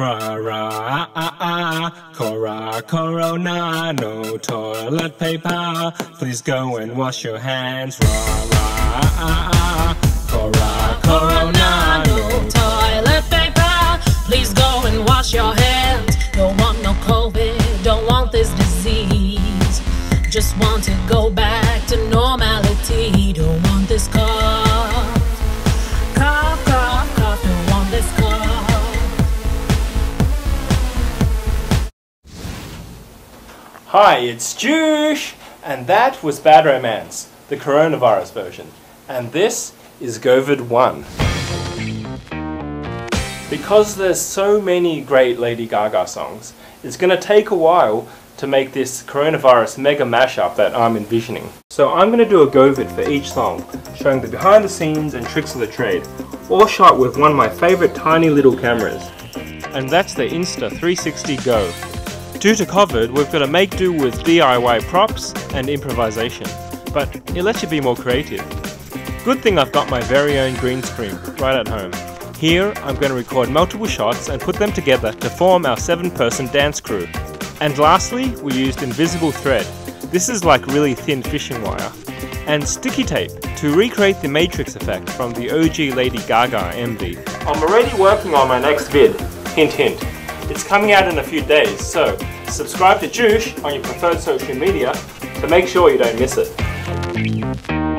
Ra ra ah ah Cora Corona, no toilet paper. Please go and wash your hands. Ra ra ah ah Cora Corona, no toilet paper. Please go and wash your hands. Don't want no COVID, don't want this disease. Just want to go back to normality. Hi, it's JOOOSH! And that was Bad Romance, the coronavirus version. And this is Govid 1. Because there's so many great Lady Gaga songs, it's going to take a while to make this coronavirus mega mashup that I'm envisioning. So I'm going to do a Govid for each song, showing the behind the scenes and tricks of the trade, all shot with one of my favorite tiny little cameras. And that's the Insta360 Go. Due to COVID, we've got to make do with DIY props and improvisation, but it lets you be more creative. Good thing I've got my very own green screen right at home. Here, I'm going to record multiple shots and put them together to form our 7-person dance crew. And lastly, we used invisible thread. This is like really thin fishing wire. And sticky tape to recreate the matrix effect from the OG Lady Gaga MV. I'm already working on my next vid, hint hint. It's coming out in a few days, so subscribe to JOOOSH on your preferred social media to make sure you don't miss it.